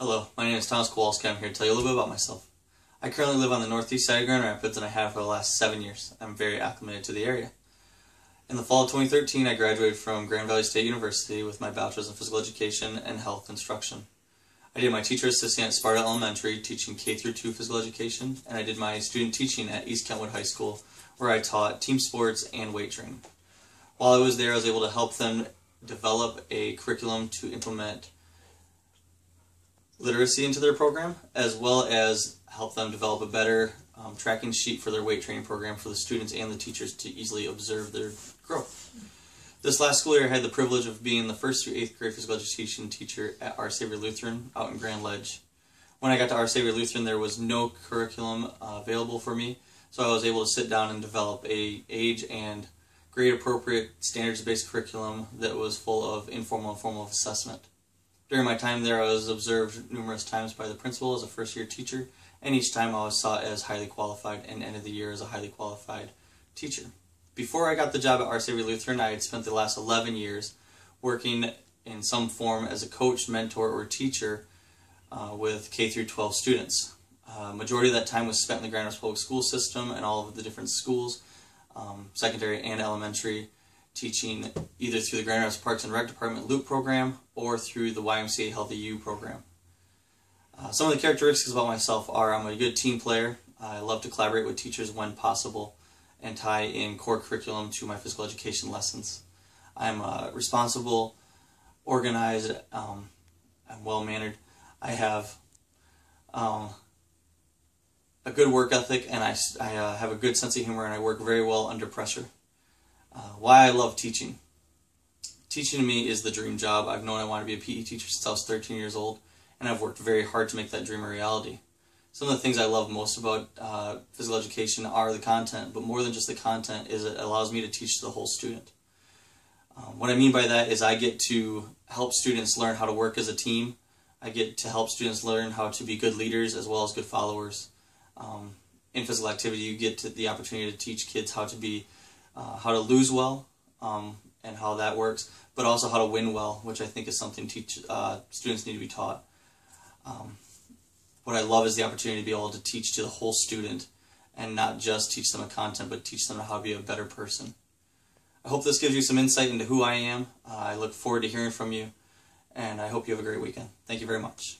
Hello, my name is Thomas Kowalski. I'm here to tell you a little bit about myself. I currently live on the northeast side of Grand Rapids and I have for the last seven years. I'm very acclimated to the area. In the fall of 2013, I graduated from Grand Valley State University with my bachelor's in physical education and health instruction. I did my teacher assistant at Sparta Elementary, teaching K through 2 physical education, and I did my student teaching at East Kentwood High School, where I taught team sports and weight training. While I was there, I was able to help them develop a curriculum to implement literacy into their program, as well as help them develop a better um, tracking sheet for their weight training program for the students and the teachers to easily observe their growth. This last school year, I had the privilege of being the first through eighth grade physical education teacher at Our Savior Lutheran out in Grand Ledge. When I got to Our Savior Lutheran, there was no curriculum uh, available for me, so I was able to sit down and develop a age and grade appropriate standards based curriculum that was full of informal and formal assessment. During my time there, I was observed numerous times by the principal as a first year teacher, and each time I was sought as highly qualified and ended the year as a highly qualified teacher. Before I got the job at Our Savior Lutheran, I had spent the last 11 years working in some form as a coach, mentor, or teacher uh, with K through 12 students. Uh, majority of that time was spent in the Grand Rapids Public School System and all of the different schools, um, secondary and elementary, teaching either through the Grand Rapids Parks and Rec Department Loop program or through the YMCA Healthy U program. Uh, some of the characteristics about myself are I'm a good team player. I love to collaborate with teachers when possible and tie in core curriculum to my physical education lessons. I'm uh, responsible, organized, um, I'm well mannered. I have um, a good work ethic and I, I uh, have a good sense of humor and I work very well under pressure. Why I love teaching. Teaching to me is the dream job. I've known I wanted to be a PE teacher since I was 13 years old, and I've worked very hard to make that dream a reality. Some of the things I love most about uh, physical education are the content, but more than just the content is it allows me to teach the whole student. Um, what I mean by that is I get to help students learn how to work as a team. I get to help students learn how to be good leaders as well as good followers. Um, in physical activity, you get to the opportunity to teach kids how to be uh, how to lose well um, and how that works, but also how to win well, which I think is something teach uh, students need to be taught. Um, what I love is the opportunity to be able to teach to the whole student and not just teach them a content, but teach them how to be a better person. I hope this gives you some insight into who I am. Uh, I look forward to hearing from you, and I hope you have a great weekend. Thank you very much.